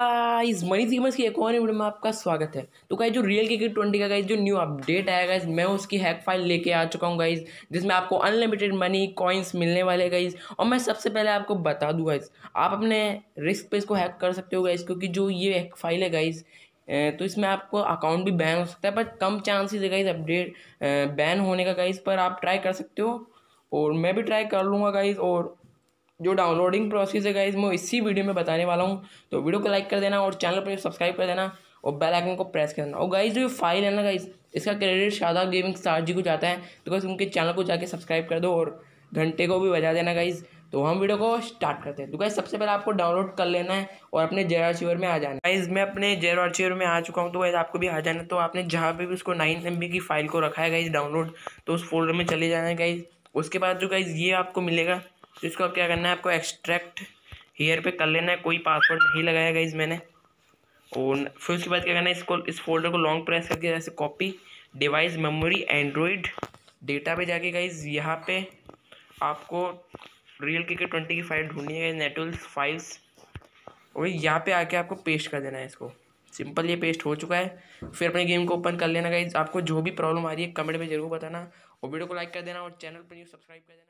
इस मनी सीमस की एक और वीडियो में आपका स्वागत है। तो गाइज़ जो रियल के ट्वेंटी का गाइज़ जो न्यू अपडेट आया गाइज़ मैं उसकी हैक फ़ाइल लेके आ चुका हूँ गाइज़ जिसमें आपको अनलिमिटेड मनी कॉइन्स मिलने वाले गाइज़ और मैं सबसे पहले आपको बता दूँ गाइज़ आप अपने रिस्क पे इसको हैक कर सकते हो गाइज़ क्योंकि जो ये हैक फ़ाइल है गाइज़ तो इसमें आपको अकाउंट भी बैन हो सकता है पर कम चांसेस है गाइज़ अपडेट बैन होने का गाइज़ पर आप ट्राई कर सकते हो। और मैं भी ट्राई कर लूँगा गाइज़ और जो डाउनलोडिंग प्रोसेस है गाइज़ मैं इसी वीडियो में बताने वाला हूँ। तो वीडियो को लाइक कर देना और चैनल पर सब्सक्राइब कर देना और बेल आइकन को प्रेस कर देना। और गाइज़ जो फ़ाइल है ना गाइज़ इसका क्रेडिट शादा गेमिंग स्टार जी को जाता है तो गाइज़ उनके चैनल को जाके सब्सक्राइब कर दो और घंटे को भी बजा देना गाइज़ तो हम वीडियो को स्टार्ट करते हैं। तो गाइज़ सबसे पहले आपको डाउनलोड कर लेना है और अपने जेर आर्चिवर में आ जाना है। गाइज़ मैं अपने जेर आर्चिवर में आ चुका हूँ। तो गाइज़ आपको भी आ जाना तो आपने जहाँ पे भी उसको नाइन एम की फ़ाइल को रखा है गाइज़ डाउनलोड तो उस फोल्डर में चले जाना है गाइज़ उसके बाद जो गाइज़ ये आपको मिलेगा। तो इसको क्या करना है, आपको एक्सट्रैक्ट हेयर पे कर लेना है, कोई पासवर्ड नहीं लगाया गया मैंने। और फिर उसके बाद क्या करना है, इसको, इस फोल्डर को लॉन्ग प्रेस करके जैसे copy device memory Android data पे जाके गाइज़ यहाँ पे आपको रियल के ट्वेंटी की फ़ाइल ढूंढनी है नेटवर्स फाइल्स और यहाँ पे आके आपको पेस्ट कर देना है इसको। सिंपल ये पेस्ट हो चुका है। फिर अपने गेम को ओपन कर लेना गाइज़ आपको जो भी प्रॉब्लम आ रही है कमेंट में ज़रूर बताना। और वीडियो को लाइक कर देना और चैनल पर सब्सक्राइब कर देना।